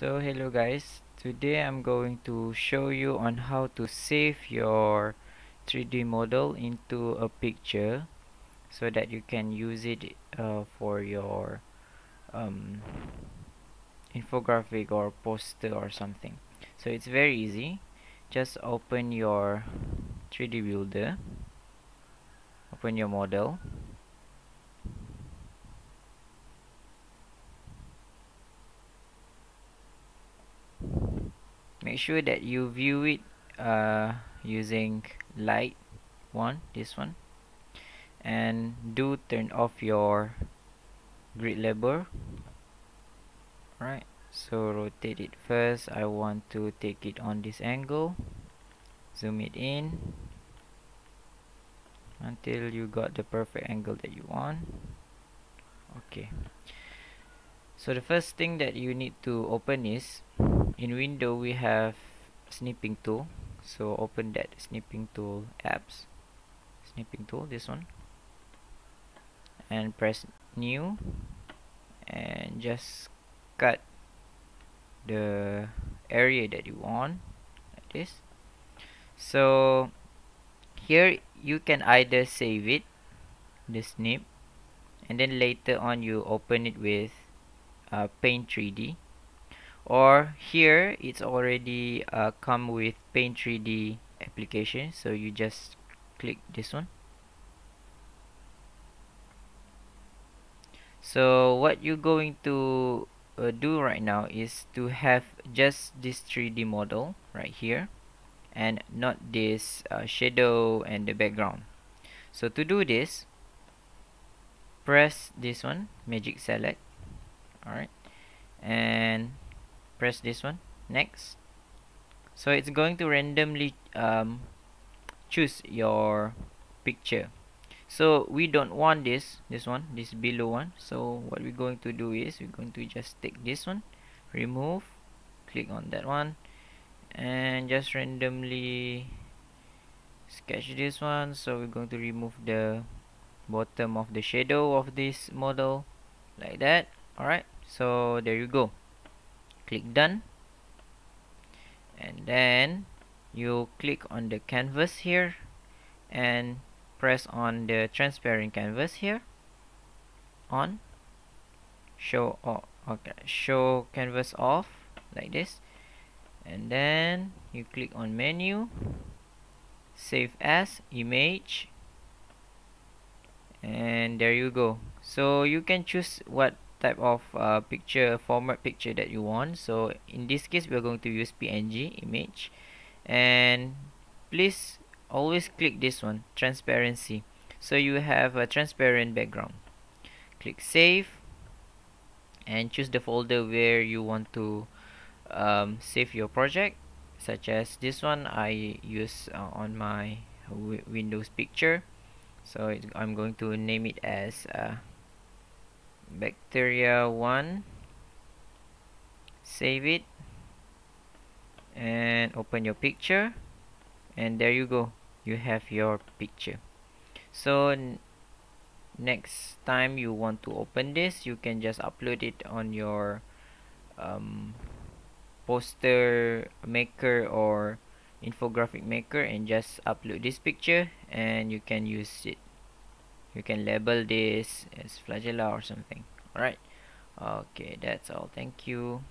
so hello guys. Today I'm going to show you on how to save your 3d model into a picture so that you can use it uh, for your um, infographic or poster or something. So it's very easy. Just open your 3d builder. Open your model make sure that you view it uh, using light one this one and do turn off your grid label. Right so rotate it first. I want to take it on this angle. Zoom it in until you got the perfect angle that you want. Okay. So the first thing that you need to open is in window we have snipping tool. So open that snipping tool apps. Snipping tool this one. And press new. And just cut the area that you want like this. So here you can either save it the snip and then later on you open it with uh, paint 3d or here it's already uh, come with paint 3d application. So you just click this one. So what you're going to uh, do right now is to have just this 3d model right here and not this uh, shadow and the background. So to do this press this one magic select. Alright. And press this one. Next. So it's going to randomly um, choose your picture. So we don't want this this one this below one. So what we're going to do is we're going to just take this one remove click on that one and just randomly sketch this one. So we're going to remove the bottom of the shadow of this model like that. Alright so there you go click done. And then you click on the canvas here and press on the transparent canvas here. On. Show oh, okay show canvas off like this. And then you click on menu. Save as image. And there you go. So you can choose what type of uh, picture format picture that you want. So in this case we are going to use png image. And please always click this one transparency. So you have a transparent background. Click save and choose the folder where you want to um, save your project such as this one I use uh, on my Windows picture. So I'm going to name it as uh, bacteria 1 save it. And open your picture. And there you go. You have your picture. So next time you want to open this you can just upload it on your um, poster maker or infographic maker and just upload this picture and you can use it you can label this as flagella or something. Alright. Okay that's all. Thank you